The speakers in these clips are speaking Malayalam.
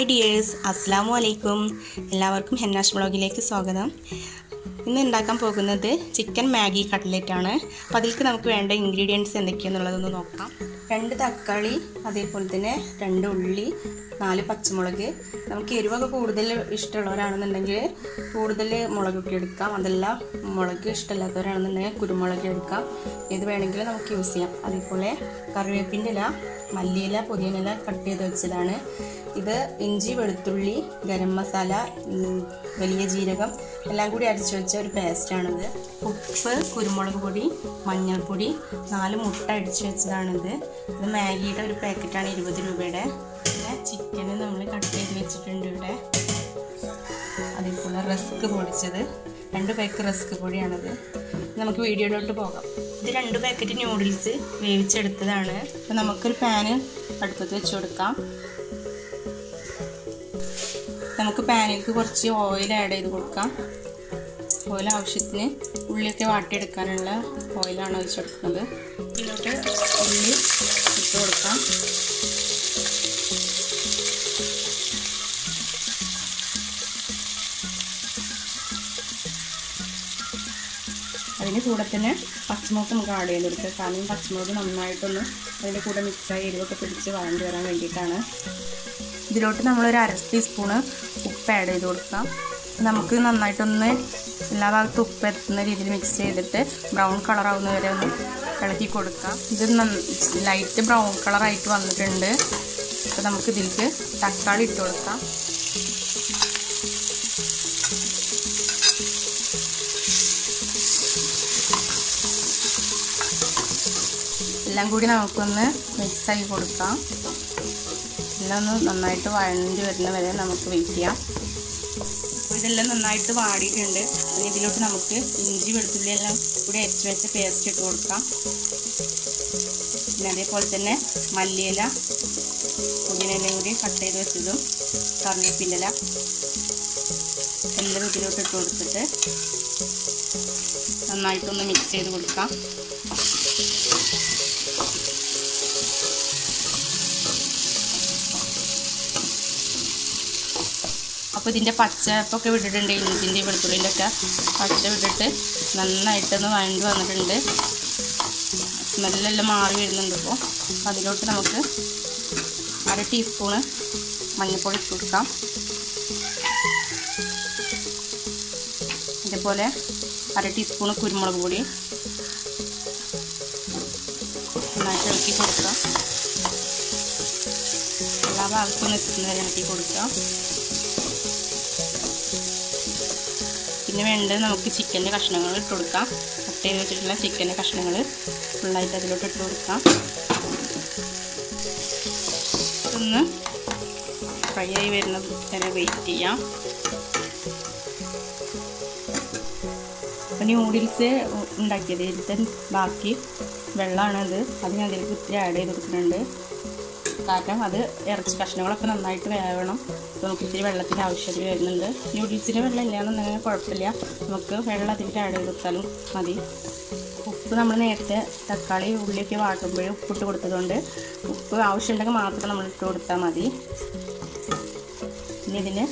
ഹായ് ഡിയേഴ്സ് അസ്സാമു അലൈക്കും എല്ലാവർക്കും ഹെന്നാഷ് ബ്ലോഗിലേക്ക് സ്വാഗതം. ഇന്ന് ഉണ്ടാക്കാൻ പോകുന്നത് ചിക്കൻ മാഗി കട്ട്ലറ്റ് ആണ്. അപ്പോൾ അതിലേക്ക് നമുക്ക് വേണ്ട ഇൻഗ്രീഡിയൻസ് എന്തൊക്കെയാണെന്നുള്ളതൊന്ന് നോക്കാം. രണ്ട് തക്കാളി അതേപോലെ തന്നെ രണ്ട് ഉള്ളി നാല് പച്ചമുളക്. നമുക്ക് എരിവൊക്കെ കൂടുതൽ ഇഷ്ടമുള്ളവരാണെന്നുണ്ടെങ്കിൽ കൂടുതൽ മുളകൊക്കെ എടുക്കാം. അതല്ല മുളക് ഇഷ്ടമില്ലാത്തവരാണെന്നുണ്ടെങ്കിൽ കുരുമുളക് എടുക്കാം. ഏത് വേണമെങ്കിലും നമുക്ക് യൂസ് ചെയ്യാം. അതേപോലെ കറിവേപ്പിന്റെ ഇല മല്ലിയില പുതിയനില കട്ട് ചെയ്ത് വെച്ചതാണ്. ഇത് ഇഞ്ചി വെളുത്തുള്ളി ഗരം മസാല വലിയ ജീരകം എല്ലാം കൂടി അരച്ചു വെച്ച ഒരു പേസ്റ്റാണിത് ഉപ്പ് കുരുമുളക് പൊടി മഞ്ഞൾപ്പൊടി നാല് മുട്ട അടിച്ചു വെച്ചതാണിത്. ഇത് മാഗിയുടെ ഒരു പാക്കറ്റാണ് ഇരുപത് രൂപയുടെ. പിന്നെ ചിക്കന് നമ്മൾ കട്ട് ചെയ്ത് വെച്ചിട്ടുണ്ട് ഇവിടെ. അതേപോലെ റസ്ക് പൊടിച്ചത്. രണ്ട് പാക്ക് റസ്ക് പൊടിയാണിത്. നമുക്ക് വീഡിയോയിലോട്ട് പോകാം. ഇത് രണ്ട് പാക്കറ്റ് ന്യൂഡിൽസ് വേവിച്ചെടുത്തതാണ്. അപ്പോൾ നമുക്കൊരു പാന് അടുപ്പത്ത് വെച്ച് കൊടുക്കാം. നമുക്ക് പാനിലേക്ക് കുറച്ച് ഓയിൽ ആഡ് ചെയ്ത് കൊടുക്കാം. ഓയിൽ ആവശ്യത്തിന് ഉള്ളിയൊക്കെ വാട്ടിയെടുക്കാനുള്ള ഓയിലാണ് ഒഴിച്ചെടുക്കുന്നത്. ഇതിലോട്ട് ഉള്ളി ഇട്ട് കൊടുക്കാം. അതിന്റെ കൂടെ തന്നെ പച്ചമുളക് നമുക്ക് ആഡ് ചെയ്ത് കൊടുക്കാം. കാരണം പച്ചമുളക് നന്നായിട്ടൊന്ന് അതിന്റെ കൂടെ മിക്സായി എരിവൊക്കെ പിടിച്ച് വഴണ്ടി വരാൻ വേണ്ടിയിട്ടാണ്. ഇതിലോട്ട് നമ്മളൊരു അര ടീസ്പൂണ് ഉപ്പ് ആഡ് ചെയ്ത് കൊടുക്കാം. നമുക്ക് നന്നായിട്ടൊന്ന് എല്ലാ ഭാഗത്തും ഉപ്പ് എത്തുന്ന രീതിയിൽ മിക്സ് ചെയ്തിട്ട് ബ്രൗൺ കളർ ആവുന്ന വരെ ഒന്ന് ഇളക്കി കൊടുക്കാം. ഇത് ലൈറ്റ് ബ്രൗൺ കളറായിട്ട് വന്നിട്ടുണ്ട്. അപ്പോൾ നമുക്ക് ഇതിലേക്ക് തക്കാളി ഇട്ട് കൊടുക്കാം. എല്ലാം കൂടി നമുക്കൊന്ന് മിക്സ് ആക്കി കൊടുക്കാം. എല്ലാം ഒന്ന് നന്നായിട്ട് വഴണ്ടി വരുന്ന വരെ നമുക്ക് വെയിറ്റ് ചെയ്യാം അപ്പോൾ ഇതെല്ലാം നന്നായിട്ട് വാടിയിട്ടുണ്ട്. ഇതിലോട്ട് നമുക്ക് ഇഞ്ചി വെളുത്തുള്ളി എല്ലാം കൂടി അരച്ച് വെച്ച പേസ്റ്റ് ഇട്ട് കൊടുക്കാം. പിന്നെ അതേപോലെ തന്നെ മല്ലിയില പുതിനെല്ലാം കൂടി കട്ട് ചെയ്ത് വെച്ചതും കറിവേപ്പിന്റെ ഇല എല്ലാം ഇതിലോട്ട് ഇട്ട് കൊടുത്തിട്ട് നന്നായിട്ടൊന്ന് മിക്സ് ചെയ്ത് കൊടുക്കാം. അപ്പോൾ ഇതിന്റെ പച്ചപ്പൊക്കെ വിട്ടിട്ടുണ്ട് ഇഞ്ചിന്റെയും വെളുത്തുള്ളിന്റെ ഒക്കെ പച്ച വിട്ടിട്ട് നന്നായിട്ടൊന്ന് വഴണ്ടി വന്നിട്ടുണ്ട്. സ്മെല്ലെല്ലാം മാറി വരുന്നുണ്ട് ഇപ്പോൾ അതിലോട്ട് നമുക്ക് അര ടീസ്പൂണ് മഞ്ഞൾപ്പൊടി ഇട്ട് കൊടുക്കാം. ഇതേപോലെ അര ടീസ്പൂണ് കുരുമുളക് പൊടി നന്നായിട്ട് ഇളക്കി കൊടുക്കാം. എല്ലാ ഭാഗത്തും നിൽക്കുന്നവരെ ഇളക്കി കൊടുക്കാം. പിന്നെ വേണ്ടത് നമുക്ക് ചിക്കന്റെ കഷ്ണങ്ങൾ ഇട്ട് കൊടുക്കാം. കട്ട് ചെയ്ത് വെച്ചിട്ടുള്ള ചിക്കന്റെ കഷ്ണങ്ങൾ ഫുള്ളായിട്ട് അതിലോട്ട് ഇട്ട് കൊടുക്കാം. ഒന്ന് ഫ്രൈ ആയി വരുന്ന വരെ വെയിറ്റ് ചെയ്യാം. അപ്പോൾ ന്യൂഡിൽസ് ഉണ്ടാക്കിയത് ഇതിന്റെ ബാക്കി വെള്ളമാണത് അത് ഞാൻ അതിലേക്ക് ആഡ് ചെയ്ത് കൊടുക്കുന്നുണ്ട് കാരണം അത് ഇറച്ചി കഷ്ണങ്ങളൊക്കെ നന്നായിട്ട് വേവണം. അപ്പോൾ നമുക്ക് ഇത്തിരി വെള്ളത്തിന്റെ ആവശ്യത്തിൽ വരുന്നുണ്ട്. ന്യൂഡിൽസിന്റെ വെള്ളം ഇല്ലയെന്നുണ്ടെങ്കിൽ കുഴപ്പമില്ല. നമുക്ക് വെള്ളം അതിന്റെ ആഡ് കൊടുത്താലും മതി. ഉപ്പ് നമ്മൾ നേരത്തെ തക്കാളി ഉള്ളിയൊക്കെ വാട്ടുമ്പോൾ ഉപ്പിട്ട് കൊടുത്തതുകൊണ്ട് ഉപ്പ് ആവശ്യമുണ്ടെങ്കിൽ മാത്രം നമ്മൾ ഇട്ട് കൊടുത്താൽ മതി. ഇനി ഇതിന്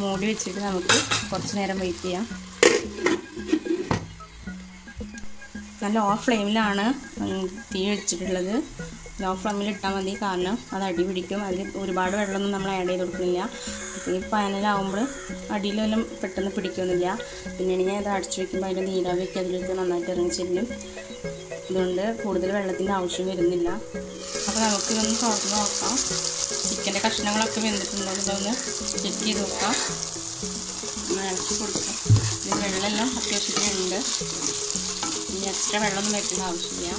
മൂടി വെച്ചിട്ട് നമുക്ക് കുറച്ച് നേരം വെയിറ്റ് ചെയ്യാം. നല്ല ഓഫ് ഫ്ലെയിമിലാണ് തീ വെച്ചിട്ടുള്ളത്. ലോ ഫ്ലെയിമിൽ ഇട്ടാൽ മതി. കാരണം അത് അടി പിടിക്കും. അതിൽ ഒരുപാട് വെള്ളമൊന്നും നമ്മൾ ആഡ് ചെയ്ത് കൊടുക്കുന്നില്ല. ഈ പാനലാവുമ്പോൾ അടിയിലെല്ലാം പെട്ടെന്ന് പിടിക്കുന്നില്ല പിന്നീട് ഞാൻ ഇത് അടച്ചു വയ്ക്കുമ്പോൾ അതിന്റെ നീരാവിയൊക്കെ അതിലേക്ക് നന്നായിട്ട് ഇറങ്ങി ചെല്ലും. അതുകൊണ്ട് കൂടുതൽ വെള്ളത്തിന്റെ ആവശ്യം വരുന്നില്ല. അപ്പോൾ നമുക്കിതൊന്ന് തുറന്ന് നോക്കാം. ചിക്കന്റെ കഷ്ണങ്ങളൊക്കെ വെന്തിട്ടുണ്ടോ. എന്നൊന്ന് ചെക്ക് ചെയ്ത് നോക്കാം. ഇളക്കി കൊടുക്കാം. വെള്ളമെല്ലാം അത്യാവശ്യത്തിനുണ്ട്. ഇനി എക്സ്ട്രാ വെള്ളമൊന്നും വയ്ക്കേണ്ട ആവശ്യമില്ല.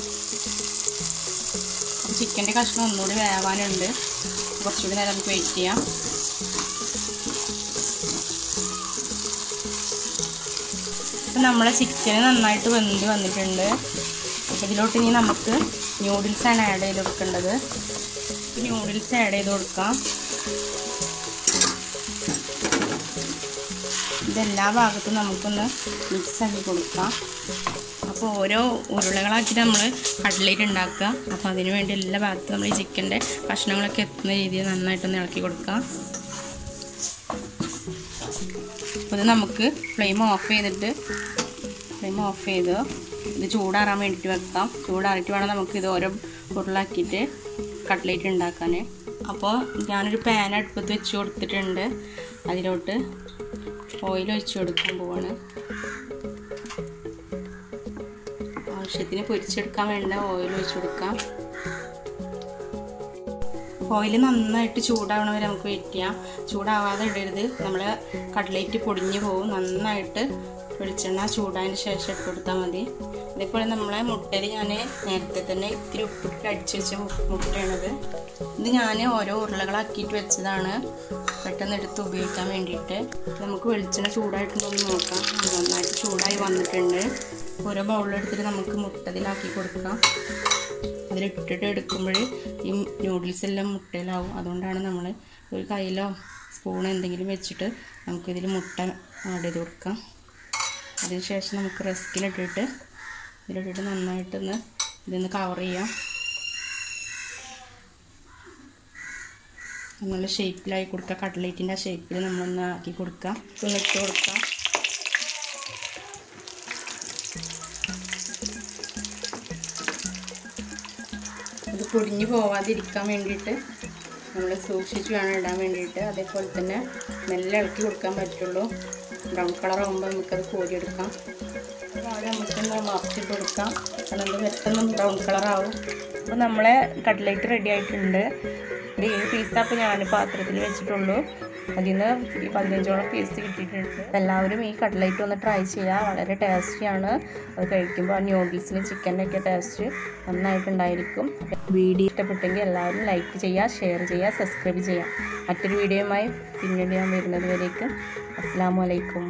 അപ്പോൾ ചിക്കന്റെ കഷ്ണം ഒന്നുകൂടി വേവാനുണ്ട്. കുറച്ചുകൂടി നേരം നമുക്ക് വെയിറ്റ് ചെയ്യാം. ഇപ്പം നമ്മളെ ചിക്കൻ നന്നായിട്ട് വെന്ത് വന്നിട്ടുണ്ട്. അപ്പോൾ ഇതിലോട്ട് ഇനി നമുക്ക് ന്യൂഡിൽസാണ് ആഡ് ചെയ്ത് കൊടുക്കേണ്ടത്. ന്യൂഡിൽസ് ആഡ് ചെയ്ത് കൊടുക്കാം. ഇതെല്ലാ ഭാഗത്തും നമുക്കൊന്ന് മിക്സ് ആക്കി കൊടുക്കാം. അപ്പോൾ ഓരോ ഉരുളകളാക്കിയിട്ട് നമ്മൾ കട്ട്ലേറ്റ് ഉണ്ടാക്കുക. അപ്പോൾ അതിന് വേണ്ടി എല്ലാ ഭാഗത്തും നമ്മൾ ഈ ചിക്കന്റെ കഷ്ണങ്ങളൊക്കെ എത്തുന്ന രീതിയിൽ നന്നായിട്ടൊന്ന് ഇളക്കി കൊടുക്കുക. അപ്പോൾ ഇത് നമുക്ക് ഫ്ലെയിം ഓഫ് ചെയ്തിട്ട് ഫ്ലെയിം ഓഫ് ചെയ്ത് ഇത് ചൂടാറാൻ വേണ്ടിയിട്ട് വെക്കാം. ചൂടാറിയിട്ട് വേണം നമുക്ക് ഇത് ഓരോ ഉരുളാക്കിയിട്ട് കട്ട്ലേറ്റ് ഉണ്ടാക്കാൻ അപ്പോൾ ഞാനൊരു പാൻ അടുപ്പത്ത് വെച്ച് കൊടുത്തിട്ടുണ്ട്. അതിലോട്ട് ഓയിൽ ഒഴിച്ച് കൊടുക്കാൻ പോവാണ്. ആവശ്യത്തിന് പൊരിച്ചെടുക്കാൻ വേണ്ട ഓയിൽ ഒഴിച്ചു കൊടുക്കാം. ഓയിൽ നന്നായിട്ട് ചൂടാവണ വരെ നമുക്ക് വെയിറ്റ് ചെയ്യാം. ചൂടാവാതെ ഇടരുത്. നമ്മൾ കട്ലേറ്റ് പൊടിഞ്ഞു പോകും. നന്നായിട്ട് വെളിച്ചെണ്ണ ചൂടായതിന് ശേഷം ഇട്ട് കൊടുത്താൽ മതി. അതേപോലെ നമ്മളെ മുട്ടയിൽ ഞാൻ നേരത്തെ തന്നെ ഇത്തിരി ഉപ്പിട്ട് അടിച്ച് വെച്ച മുട്ടയാണത്. ഇത് ഞാൻ ഓരോ ഉരുളകളാക്കിയിട്ട് വെച്ചതാണ്. പെട്ടെന്ന് എടുത്ത് ഉപയോഗിക്കാൻ വേണ്ടിയിട്ട്. നമുക്ക് വെളിച്ചെണ്ണ ചൂടായിട്ടുണ്ടോന്ന് നോക്കാം. നന്നായിട്ട് ചൂടായി വന്നിട്ടുണ്ട്. ഓരോ ബൗളിലെടുത്തിട്ട് നമുക്ക് മുട്ടതിലാക്കി കൊടുക്കാം. അതിലിട്ടിട്ട് എടുക്കുമ്പോൾ ഈ നൂഡിൽസ് എല്ലാം മുട്ടയിലാവും. അതുകൊണ്ടാണ് നമ്മൾ ഒരു കയ്യിലോ സ്പൂൺ എന്തെങ്കിലും വെച്ചിട്ട് നമുക്കിതിൽ മുട്ട ആഡ് ചെയ്ത് കൊടുക്കാം. അതിനുശേഷം നമുക്ക് റസ്കിലിട്ടിട്ട് ഇതിലിട്ടിട്ട് നന്നായിട്ടൊന്ന് ഇതൊന്ന് കവർ ചെയ്യാം. നല്ല ഷേപ്പിലായി കൊടുക്കുക കട്ട്ലേറ്റിന്റെ ആ ഷേപ്പിൽ നമ്മളൊന്ന് ആക്കി കൊടുക്കാം. ഒന്ന് ഇട്ട് കൊടുക്കാം. പൊടിഞ്ഞു പോവാതിരിക്കാൻ വേണ്ടിയിട്ട് നമ്മൾ സൂക്ഷിച്ച് വേണം ഇടാൻ വേണ്ടിയിട്ട്. അതേപോലെ തന്നെ മെല്ലെ ഇളക്കി കൊടുക്കാൻ പറ്റുള്ളൂ. ബ്രൗൺ കളർ ആകുമ്പോൾ നമുക്കത് കോരിയെടുക്കാം അത് നമുക്കൊന്ന് മറച്ചിട്ട് കൊടുക്കാം. കാരണം ഇത് പെട്ടെന്ന് ബ്രൗൺ കളറാവും അപ്പോൾ നമ്മളെ കട്ട്ലേറ്റ് റെഡി ആയിട്ടുണ്ട്. ഒരു ഏഴ് പീസ് അപ്പോൾ ഞാൻ പാത്രത്തിൽ വെച്ചിട്ടുള്ളൂ. അതിൽ നിന്ന് പതിനഞ്ചോളം പീസ് കിട്ടിയിട്ടുണ്ട്. എല്ലാവരും ഈ കട്ട്ലൈറ്റ് ഒന്ന് ട്രൈ ചെയ്യുക വളരെ ടേസ്റ്റിയാണ് അത് കഴിക്കുമ്പോൾ ആ ന്യൂഡിൽസിന് ചിക്കന്റെ ടേസ്റ്റ് നന്നായിട്ടുണ്ടായിരിക്കും. വീഡിയോ ഇഷ്ടപ്പെട്ടെങ്കിൽ എല്ലാവരും ലൈക്ക് ചെയ്യുക ഷെയർ ചെയ്യുക സബ്സ്ക്രൈബ് ചെയ്യുക മറ്റൊരു വീഡിയോയുമായി പിന്നീട് ഞാൻ വരുന്നത് വരേക്കും. അസ്സാം വലൈക്കും